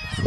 time.